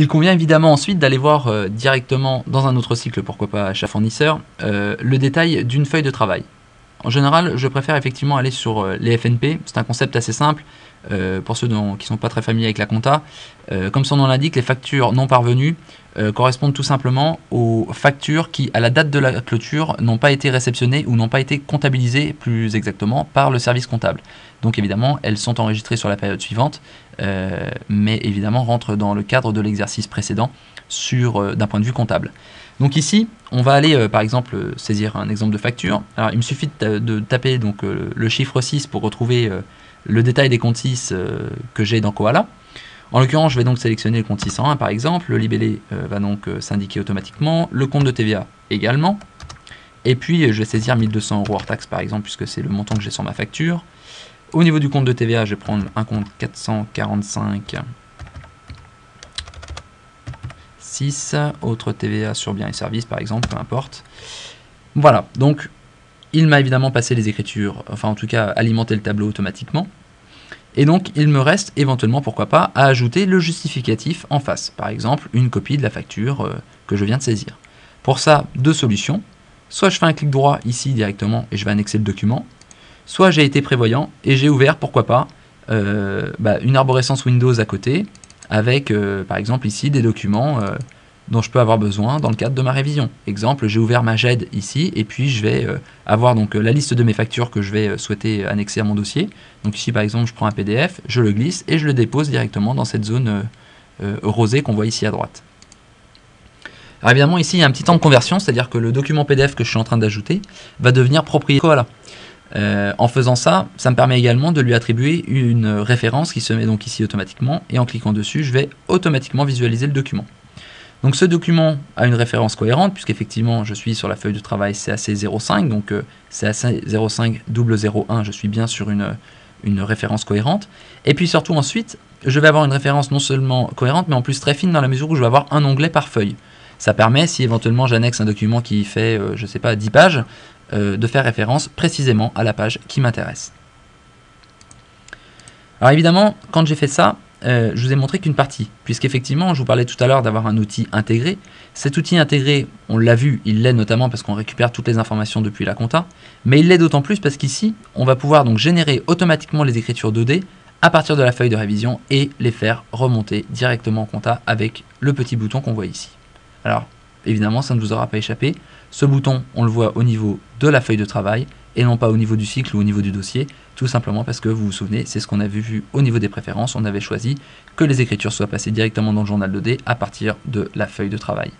Il convient évidemment ensuite d'aller voir euh, directement dans un autre cycle, pourquoi pas chez fournisseur, euh, le détail d'une feuille de travail. En général, je préfère effectivement aller sur euh, les FNP. C'est un concept assez simple pour ceux qui ne sont pas très familiers avec la compta. comme son nom l'indique, les factures non parvenues correspondent tout simplement aux factures qui, à la date de la clôture, n'ont pas été réceptionnées ou n'ont pas été comptabilisées plus exactement par le service comptable. Donc évidemment, elles sont enregistrées sur la période suivante, euh, mais évidemment rentrent dans le cadre de l'exercice précédent sur euh, d'un point de vue comptable. Donc ici, on va aller euh, par exemple saisir un exemple de facture. Alors il me suffit de, taper donc le chiffre 6 pour retrouver le détail des comptes 6 que j'ai dans Koala. En l'occurrence, je vais donc sélectionner le compte 601 par exemple. Le libellé va donc s'indiquer automatiquement. Le compte de TVA également. Et puis, je vais saisir 1200 euros hors taxe par exemple, puisque c'est le montant que j'ai sur ma facture. Au niveau du compte de TVA, je vais prendre un compte 445 6, autre TVA sur biens et services par exemple, peu importe. Voilà, donc il m'a évidemment passé les écritures, enfin en tout cas alimenté le tableau automatiquement. Et donc il me reste éventuellement, pourquoi pas, à ajouter le justificatif en face, par exemple une copie de la facture euh, que je viens de saisir. Pour ça, deux solutions. Soit je fais un clic droit ici directement et je vais annexer le document, soit j'ai été prévoyant et j'ai ouvert, pourquoi pas, euh, bah, une arborescence Windows à côté, avec euh, par exemple ici des documents euh, dont je peux avoir besoin dans le cadre de ma révision. Exemple, j'ai ouvert ma GED ici et puis je vais avoir donc la liste de mes factures que je vais souhaiter annexer à mon dossier. Donc ici par exemple, je prends un PDF, je le glisse et je le dépose directement dans cette zone rosée qu'on voit ici à droite. Alors évidemment ici il y a un petit temps de conversion, c'est-à-dire que le document PDF que je suis en train d'ajouter va devenir propriétaire. Voilà. Euh, en faisant ça, ça me permet également de lui attribuer une référence qui se met donc ici automatiquement et en cliquant dessus, je vais automatiquement visualiser le document. Donc ce document a une référence cohérente puisqu'effectivement je suis sur la feuille de travail CAC 05, donc euh, CAC 05 001, je suis bien sur une, une référence cohérente. Et puis surtout ensuite, je vais avoir une référence non seulement cohérente mais en plus très fine dans la mesure où je vais avoir un onglet par feuille. Ça permet, si éventuellement j'annexe un document qui fait, euh, je ne sais pas, 10 pages, euh, de faire référence précisément à la page qui m'intéresse. Alors évidemment, quand j'ai fait ça, euh, je vous ai montré qu'une partie, puisqu'effectivement, je vous parlais tout à l'heure d'avoir un outil intégré. Cet outil intégré, on l'a vu, il l'est notamment parce qu'on récupère toutes les informations depuis la compta, mais il l'est d'autant plus parce qu'ici, on va pouvoir donc générer automatiquement les écritures 2D à partir de la feuille de révision et les faire remonter directement en compta avec le petit bouton qu'on voit ici. Alors, évidemment, ça ne vous aura pas échappé. Ce bouton, on le voit au niveau de la feuille de travail et non pas au niveau du cycle ou au niveau du dossier, tout simplement parce que vous vous souvenez, c'est ce qu'on avait vu au niveau des préférences, on avait choisi que les écritures soient passées directement dans le journal 2D à partir de la feuille de travail.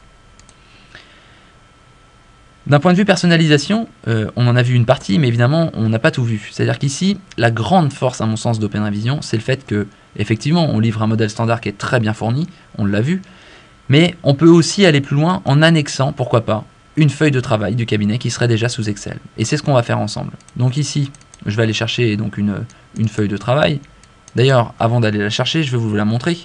D'un point de vue personnalisation, euh, on en a vu une partie, mais évidemment, on n'a pas tout vu. C'est-à-dire qu'ici, la grande force, à mon sens, d'Open Revision, c'est le fait que, effectivement, on livre un modèle standard qui est très bien fourni, on l'a vu, mais on peut aussi aller plus loin en annexant, pourquoi pas, une feuille de travail du cabinet qui serait déjà sous Excel. Et c'est ce qu'on va faire ensemble. Donc ici, je vais aller chercher donc une, feuille de travail. D'ailleurs, avant d'aller la chercher, je vais vous la montrer.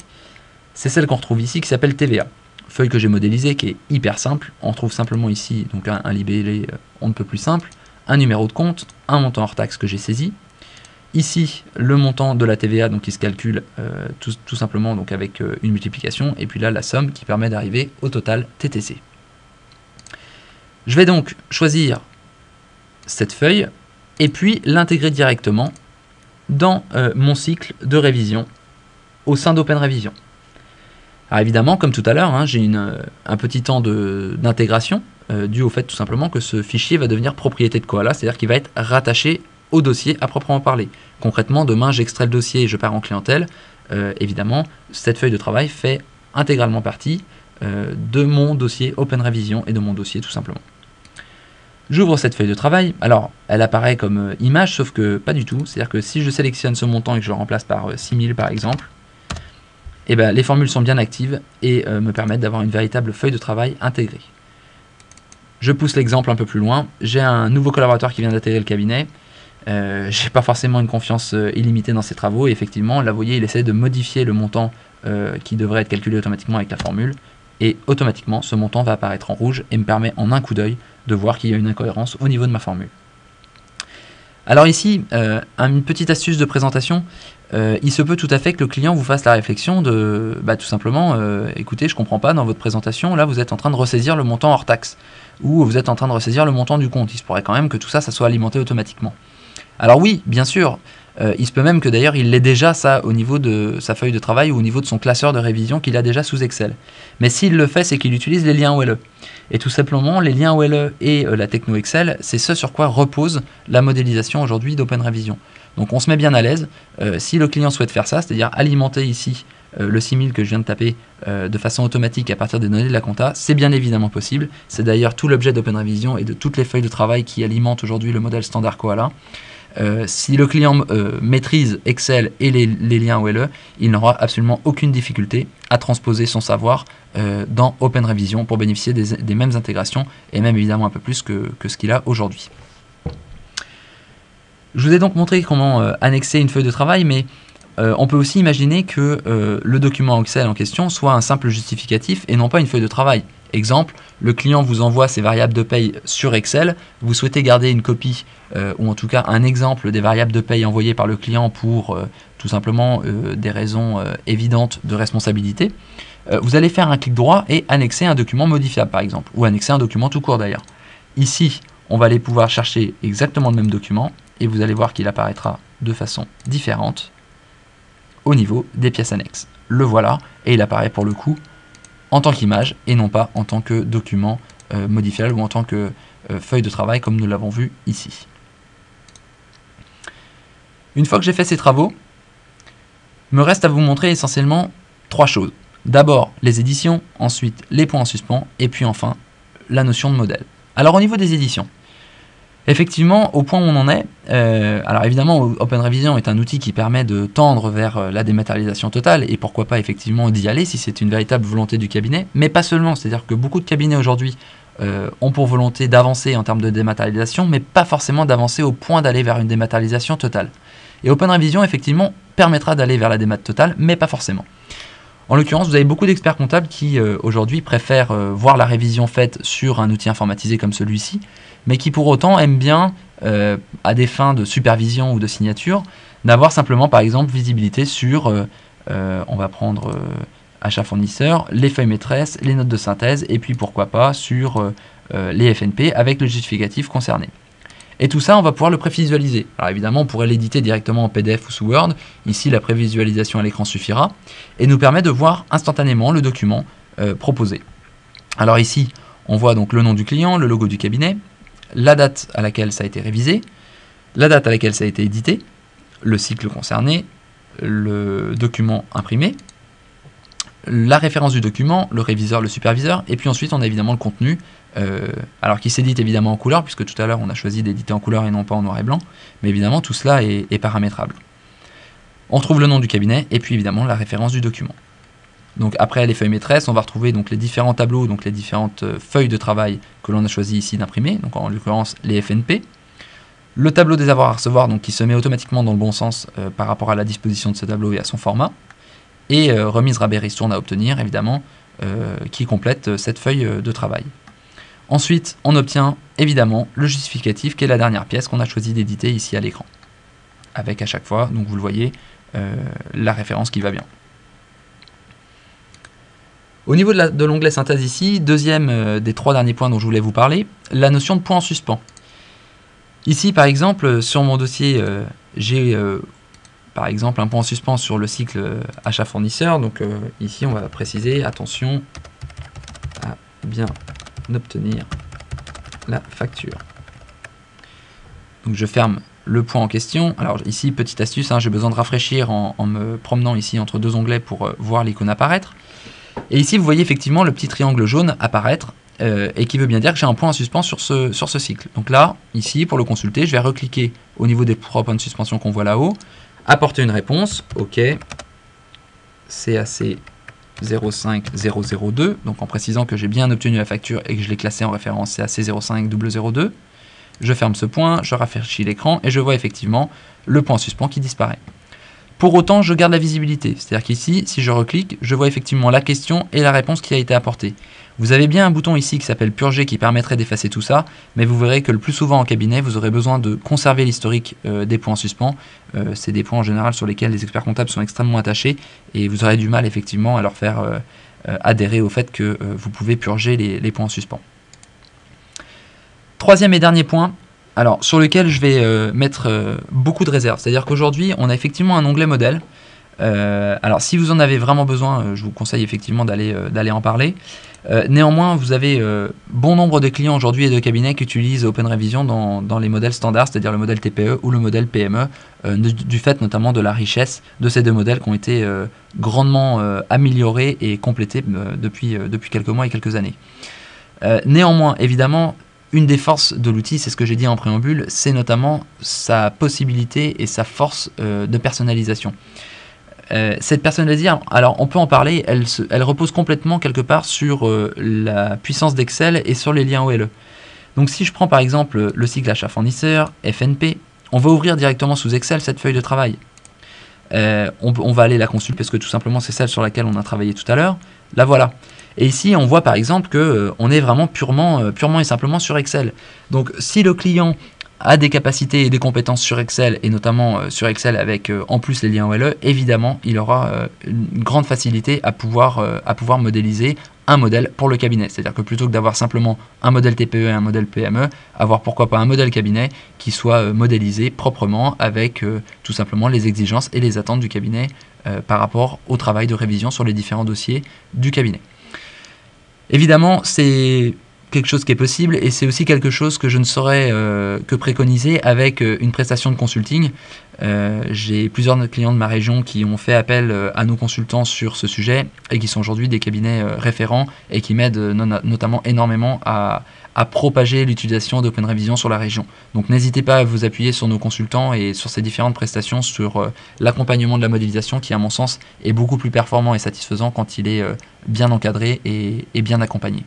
C'est celle qu'on retrouve ici qui s'appelle TVA. Feuille que j'ai modélisée qui est hyper simple. On trouve simplement ici donc un, libellé euh, on ne peut plus simple, un numéro de compte, un montant hors taxe que j'ai saisi. Ici, le montant de la TVA donc qui se calcule euh, tout, simplement donc avec euh, une multiplication. Et puis là, la somme qui permet d'arriver au total TTC. Je vais donc choisir cette feuille et puis l'intégrer directement dans euh, mon cycle de révision au sein d'Open Revision. Alors évidemment, comme tout à l'heure, hein, j'ai un petit temps d'intégration dû au fait tout simplement que ce fichier va devenir propriété de Koala, c'est-à-dire qu'il va être rattaché dossier à proprement parler. Concrètement, demain j'extrais le dossier et je pars en clientèle. évidemment, cette feuille de travail fait intégralement partie de mon dossier Open Revision et de mon dossier tout simplement. J'ouvre cette feuille de travail. Alors, elle apparaît comme euh, image, sauf que pas du tout. C'est-à-dire que si je sélectionne ce montant et que je le remplace par 6000 euh, par exemple, eh ben, les formules sont bien actives et euh, me permettent d'avoir une véritable feuille de travail intégrée. Je pousse l'exemple un peu plus loin. J'ai un nouveau collaborateur qui vient d'intégrer le cabinet. Euh, j'ai pas forcément une confiance illimitée dans ses travaux. Et effectivement, là, vous voyez, il essaie de modifier le montant qui devrait être calculé automatiquement avec la formule. Et automatiquement, ce montant va apparaître en rouge et me permet en un coup d'œil de voir qu'il y a une incohérence au niveau de ma formule. Alors ici, euh, une petite astuce de présentation. Euh, il se peut tout à fait que le client vous fasse la réflexion de, bah, tout simplement, euh, écoutez, je comprends pas, dans votre présentation, là, vous êtes en train de ressaisir le montant hors taxe, ou vous êtes en train de ressaisir le montant du compte. Il se pourrait quand même que tout ça, ça soit alimenté automatiquement. Alors oui, bien sûr, euh, il se peut même que d'ailleurs il l'ait déjà ça au niveau de sa feuille de travail ou au niveau de son classeur de révision qu'il a déjà sous Excel. Mais s'il le fait, c'est qu'il utilise les liens OLE. Et tout simplement, les liens OLE et la techno Excel, c'est ce sur quoi repose la modélisation aujourd'hui d'Open Revision. Donc on se met bien à l'aise. Euh, si le client souhaite faire ça, c'est-à-dire alimenter ici euh, le 6000 que je viens de taper euh, de façon automatique à partir des données de la compta, c'est bien évidemment possible. C'est d'ailleurs tout l'objet d'OpenRevision et de toutes les feuilles de travail qui alimentent aujourd'hui le modèle standard Koala. Si le client maîtrise Excel et les, liens OLE, il n'aura absolument aucune difficulté à transposer son savoir dans OpenRevision pour bénéficier des, mêmes intégrations et même évidemment un peu plus que ce qu'il a aujourd'hui. Je vous ai donc montré comment euh, annexer une feuille de travail, mais euh, on peut aussi imaginer que euh, le document Excel en question soit un simple justificatif et non pas une feuille de travail. Exemple, le client vous envoie ses variables de paye sur Excel, vous souhaitez garder une copie ou en tout cas un exemple des variables de paye envoyées par le client pour tout simplement des raisons évidentes de responsabilité. vous allez faire un clic droit et annexer un document modifiable par exemple, ou annexer un document tout court d'ailleurs. Ici, on va aller pouvoir chercher exactement le même document et vous allez voir qu'il apparaîtra de façon différente au niveau des pièces annexes. Le voilà, et il apparaît pour le coup en tant qu'image et non pas en tant que document euh, modifiable ou en tant que euh, feuille de travail comme nous l'avons vu ici. Une fois que j'ai fait ces travaux, me reste à vous montrer essentiellement trois choses. D'abord les éditions, ensuite les points en suspens, et puis enfin la notion de modèle. Alors au niveau des éditions, Effectivement, au point où on en est, euh, alors évidemment, Open Revision est un outil qui permet de tendre vers euh, la dématérialisation totale et pourquoi pas effectivement d'y aller si c'est une véritable volonté du cabinet, mais pas seulement. C'est-à-dire que beaucoup de cabinets aujourd'hui euh, ont pour volonté d'avancer en termes de dématérialisation, mais pas forcément d'avancer au point d'aller vers une dématérialisation totale. Et Open Revision, effectivement, permettra d'aller vers la démat totale, mais pas forcément. En l'occurrence, vous avez beaucoup d'experts comptables qui aujourd'hui préfèrent voir la révision faite sur un outil informatisé comme celui-ci, mais qui pour autant aiment bien, euh, à des fins de supervision ou de signature, d'avoir simplement par exemple visibilité sur, euh, euh, on va prendre achat fournisseur, les feuilles maîtresses, les notes de synthèse, et puis pourquoi pas sur les FNP avec le justificatif concerné. Et tout ça, on va pouvoir le prévisualiser. Alors évidemment, on pourrait l'éditer directement en PDF ou sous Word. Ici, la prévisualisation à l'écran suffira et nous permet de voir instantanément le document proposé. Alors ici, on voit donc le nom du client, le logo du cabinet, la date à laquelle ça a été révisé, la date à laquelle ça a été édité, le cycle concerné, le document imprimé, la référence du document, le réviseur, le superviseur, et puis ensuite on a évidemment le contenu, euh, alors qui s'édite évidemment en couleur, puisque tout à l'heure on a choisi d'éditer en couleur et non pas en noir et blanc, mais évidemment tout cela est, est paramétrable. On trouve le nom du cabinet et puis évidemment la référence du document. Donc après les feuilles maîtresses, on va retrouver donc les différents tableaux, donc les différentes euh, feuilles de travail que l'on a choisi ici d'imprimer, donc en l'occurrence les FNP. Le tableau des avoirs à recevoir, donc qui se met automatiquement dans le bon sens euh, par rapport à la disposition de ce tableau et à son format. Et euh, remise rabais ristourne à obtenir, évidemment, qui complète cette feuille de travail. Ensuite, on obtient évidemment le justificatif, qui est la dernière pièce qu'on a choisi d'éditer ici à l'écran. Avec à chaque fois, donc vous le voyez, la référence qui va bien. Au niveau de l'onglet synthèse ici, deuxième euh, des trois derniers points dont je voulais vous parler, la notion de point en suspens. Ici, par exemple, sur mon dossier, euh, j'ai euh, par exemple un point en suspens sur le cycle achat fournisseur. Donc ici, on va préciser, attention à bien obtenir la facture. Donc je ferme le point en question. Alors ici, petite astuce, hein, j'ai besoin de rafraîchir en, en, me promenant ici entre deux onglets pour voir l'icône apparaître. Et ici, vous voyez effectivement le petit triangle jaune apparaître, euh, et qui veut bien dire que j'ai un point en suspens sur ce, sur ce cycle. Donc là, ici, pour le consulter, je vais recliquer au niveau des trois points de suspension qu'on voit là-haut, apporter une réponse, OK, CAC 05002, donc en précisant que j'ai bien obtenu la facture et que je l'ai classée en référence CAC 05002. Je ferme ce point, je rafraîchis l'écran et je vois effectivement le point en suspens qui disparaît. Pour autant, je garde la visibilité. C'est-à-dire qu'ici, si je reclique, je vois effectivement la question et la réponse qui a été apportée. Vous avez bien un bouton ici qui s'appelle purger qui permettrait d'effacer tout ça, mais vous verrez que le plus souvent en cabinet, vous aurez besoin de conserver l'historique euh, des points en suspens. Euh, c'est des points en général sur lesquels les experts comptables sont extrêmement attachés et vous aurez du mal effectivement à leur faire euh, adhérer au fait que vous pouvez purger les, points en suspens. Troisième et dernier point, alors sur lequel je vais mettre beaucoup de réserves. C'est-à-dire qu'aujourd'hui, on a effectivement un onglet modèle. alors si vous en avez vraiment besoin, je vous conseille effectivement d'aller en parler. Euh, néanmoins, vous avez euh, bon nombre de clients aujourd'hui et de cabinets qui utilisent Open Revision dans, les modèles standards, c'est-à-dire le modèle TPE ou le modèle PME, euh, du, fait notamment de la richesse de ces deux modèles qui ont été grandement améliorés et complétés depuis quelques mois et quelques années. néanmoins, évidemment, une des forces de l'outil, c'est ce que j'ai dit en préambule, c'est notamment sa possibilité et sa force de personnalisation. Euh, cette personnalisation, alors on peut en parler, elle, repose complètement quelque part sur euh, la puissance d'Excel et sur les liens OLE. Donc si je prends par exemple le cycle achat fournisseur, FNP, on va ouvrir directement sous Excel cette feuille de travail. Euh, on, va aller la consulter parce que tout simplement c'est celle sur laquelle on a travaillé tout à l'heure. La voilà. Et ici on voit par exemple que on est vraiment purement, purement et simplement sur Excel. Donc si le client a des capacités et des compétences sur Excel, et notamment euh, sur Excel avec euh, en plus les liens OLE, évidemment, il aura euh, une grande facilité à pouvoir, à pouvoir modéliser un modèle pour le cabinet. C'est-à-dire que plutôt que d'avoir simplement un modèle TPE et un modèle PME, avoir pourquoi pas un modèle cabinet qui soit modélisé proprement avec tout simplement les exigences et les attentes du cabinet par rapport au travail de révision sur les différents dossiers du cabinet. Évidemment, c'est quelque chose qui est possible et c'est aussi quelque chose que je ne saurais euh, que préconiser avec euh, une prestation de consulting. Euh, j'ai plusieurs clients de ma région qui ont fait appel à nos consultants sur ce sujet et qui sont aujourd'hui des cabinets référents et qui m'aident notamment énormément à, propager l'utilisation d'Open Revision sur la région. Donc n'hésitez pas à vous appuyer sur nos consultants et sur ces différentes prestations sur l'accompagnement de la modélisation qui à mon sens est beaucoup plus performant et satisfaisant quand il est bien encadré et bien accompagné.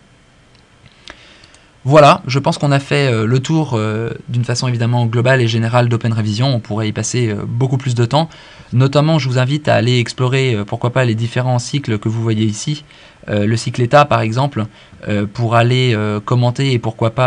Voilà, je pense qu'on a fait euh, le tour euh, d'une façon évidemment globale et générale d'Open Revision. On pourrait y passer euh, beaucoup plus de temps. Notamment, je vous invite à aller explorer, pourquoi pas, les différents cycles que vous voyez ici. Euh, le cycle état par exemple, euh, pour aller euh, commenter et pourquoi pas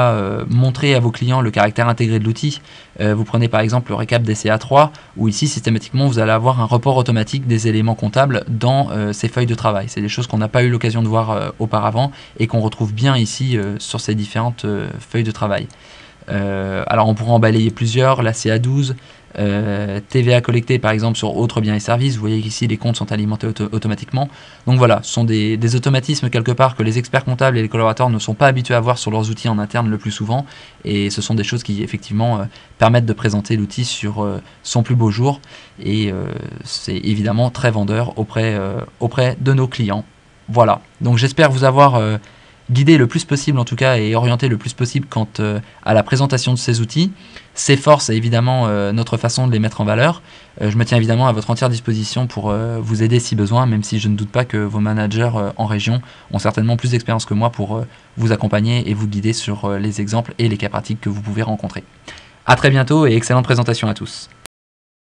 montrer à vos clients le caractère intégré de l'outil. vous prenez par exemple le récap des CA3, où ici systématiquement vous allez avoir un report automatique des éléments comptables dans ces feuilles de travail. C'est des choses qu'on n'a pas eu l'occasion de voir auparavant et qu'on retrouve bien ici sur ces différentes feuilles de travail. Alors on pourra en balayer plusieurs, la CA12, euh, TVA collectée par exemple sur autres biens et services. Vous voyez qu'ici les comptes sont alimentés automatiquement. Donc voilà, ce sont des, automatismes quelque part que les experts comptables et les collaborateurs ne sont pas habitués à voir sur leurs outils en interne le plus souvent. Et ce sont des choses qui effectivement euh, permettent de présenter l'outil sur euh, son plus beau jour. Et c'est évidemment très vendeur auprès de nos clients. Voilà, donc j'espère vous avoir guider le plus possible en tout cas et orienter le plus possible quant euh, à la présentation de ces outils. Ces forces, évidemment, euh, notre façon de les mettre en valeur. Euh, je me tiens évidemment à votre entière disposition pour vous aider si besoin, même si je ne doute pas que vos managers en région ont certainement plus d'expérience que moi pour vous accompagner et vous guider sur les exemples et les cas pratiques que vous pouvez rencontrer. A très bientôt et excellente présentation à tous.